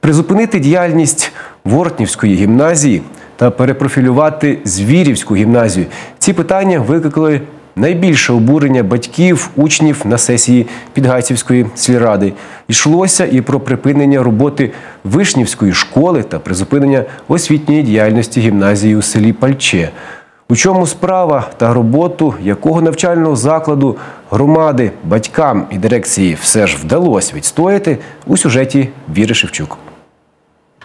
Призупинити діяльність Вортнівської гімназії та перепрофілювати Звірівську гімназію. Ці питання викликали найбільше обурення батьків, учнів на сесії Підгайцівської сільради. Йшлося і про припинення роботи Вишнівської школи та призупинення освітньої діяльності гімназії у селі Пальче. У чому справа та роботу якого навчального закладу громади, батькам і дирекції все ж вдалося відстояти у сюжеті Віри Шевчук.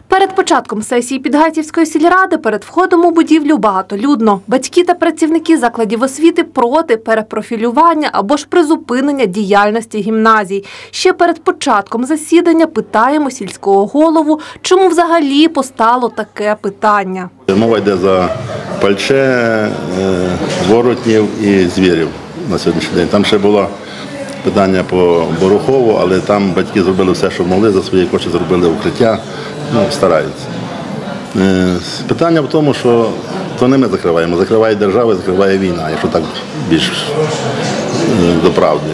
Перед початком сесії Підгайцівської сільради перед входом у будівлю багатолюдно. Батьки та працівники закладів освіти проти перепрофілювання або ж призупинення діяльності гімназій. Ще перед початком засідання питаємо сільського голову, чому взагалі постало таке питання. Мова йде за пальче, е, воротнів і звірів на сьогоднішній день. Там ще було питання по Борухову, але там батьки зробили все, що могли, за свої кошти зробили укриття, ну, стараються. Е, Питання в тому, що то не ми закриваємо, закриває держава, закриває війна, якщо так більш е, до правди.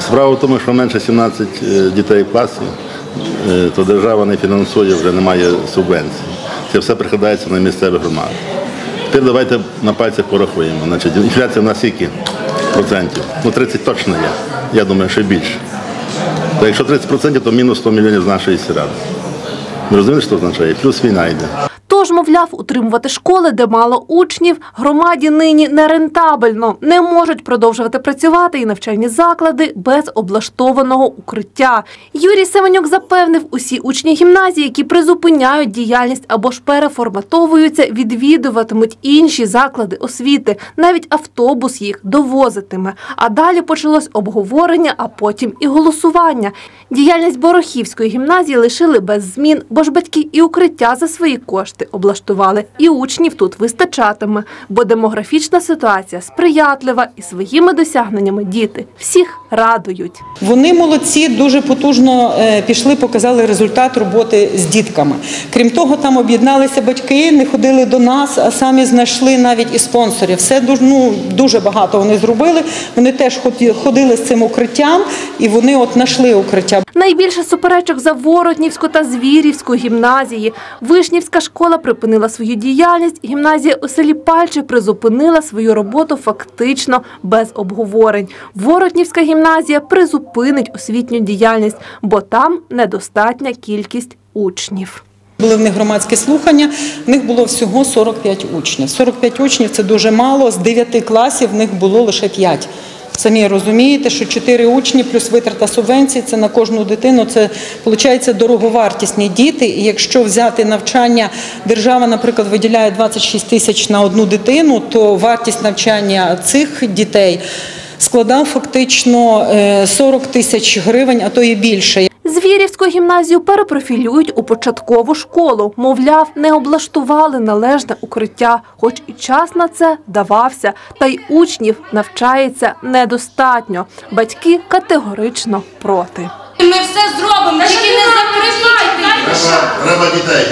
Справа в тому, що менше 17 е, дітей в класі, то держава не фінансує, вже немає субвенцій. Це все прикладається на місцеві громади. Тепер давайте на пальцях порахуємо. Значить, інфляція в нас скільки? Ну 30 точно є. Я думаю, що більше. Та якщо 30%, то мінус 100 мільйонів з нашої сільради. Ви розумієте, що це означає? Плюс війна йде. Тож, мовляв, утримувати школи, де мало учнів, громаді нині нерентабельно. Не можуть продовжувати працювати і навчальні заклади без облаштованого укриття. Юрій Семенюк запевнив, усі учні гімназії, які призупиняють діяльність або ж переформатовуються, відвідуватимуть інші заклади освіти. Навіть автобус їх довозитиме. А далі почалось обговорення, а потім і голосування. Діяльність Борохівської гімназії лишили без змін, бо ж батьки і укриття за свої кошти облаштували, і учнів тут вистачатиме, бо демографічна ситуація сприятлива і своїми досягненнями діти всіх радують. Вони молодці, дуже потужно е, пішли, показали результат роботи з дітками. Крім того, там об'єдналися батьки, не ходили до нас, а самі знайшли навіть і спонсорів. Все дуже, ну, дуже багато вони зробили. Вони теж ходили з цим укриттям, і вони от знайшли укриття. Найбільше суперечок за Воротнівську та Звірівську гімназії. Вишнівська школа припинила свою діяльність, гімназія у селі Пальче призупинила свою роботу фактично без обговорень. Воротнівська гімназія призупинить освітню діяльність, бо там недостатня кількість учнів. Були в них громадські слухання, в них було всього 45 учнів. 45 учнів це дуже мало, з 9 класів в них було лише 5. Самі розумієте, що 4 учні плюс витрата субвенції це на кожну дитину. Це виходить дороговартісні діти. І якщо взяти навчання, держава, наприклад, виділяє 26 тисяч на одну дитину, то вартість навчання цих дітей складав фактично е, 40 тисяч гривень, а то і більше. Звірівську гімназію перепрофілюють у початкову школу. Мовляв, не облаштували належне укриття, хоч і час на це давався. Та й учнів навчається недостатньо. Батьки категорично проти. Ми все зробимо, тільки не закривайте. Треба дітей.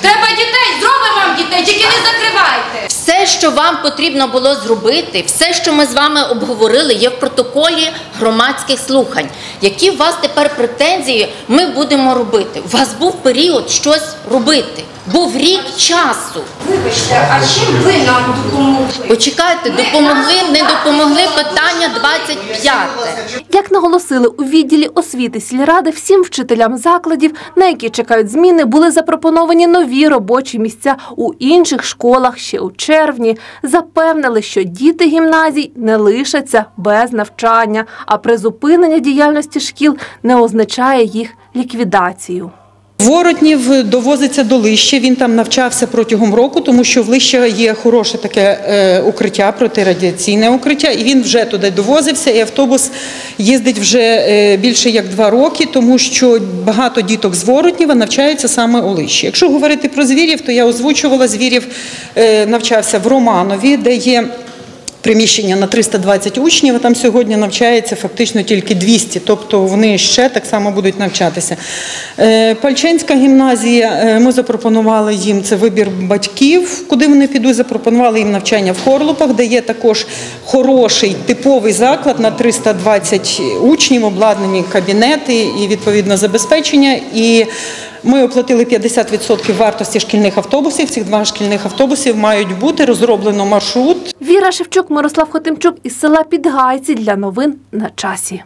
Треба дітей, зробимо вам дітей, тільки не закривайте. Все, що вам потрібно було зробити, все, що ми з вами обговорили, є в протоколі громадських слухань. Які у вас тепер претензії ми будемо робити? У вас був період щось робити. Був рік часу. Вибачте, а чим ви нам допомогли? Почекайте, допомогли, не допомогли. Питання 25. Як наголосили у відділі освіти сільради, всім вчителям закладів, на які чекають зміни, були запропоновані нові робочі місця у інших школах ще у червні. Запевнили, що діти гімназій не лишаться без навчання, а призупинення діяльності шкіл не означає їх ліквідацію. Воротнів довозиться до Лища. Він там навчався протягом року, тому що в Лища є хороше таке е, укриття, протирадіаційне укриття, і він вже туди довозився. І автобус їздить вже е, більше як два роки, тому що багато діток з Воротніва навчаються саме у Лищі. Якщо говорити про звірів, то я озвучувала звірів, е, навчався в Романові, де є. Приміщення на 320 учнів, а там сьогодні навчається фактично тільки 200, тобто вони ще так само будуть навчатися. Е, Пальченська гімназія, е, ми запропонували їм це вибір батьків, куди вони підуть, запропонували їм навчання в Хорлупах, де є також хороший типовий заклад на 320 учнів, обладнані кабінети і відповідно забезпечення. І ми оплатили 50% вартості шкільних автобусів. Цих два шкільних автобусів мають бути розроблено маршрут Віра Шевчук, Мирослав Хотимчук із села Підгайці для новин на часі.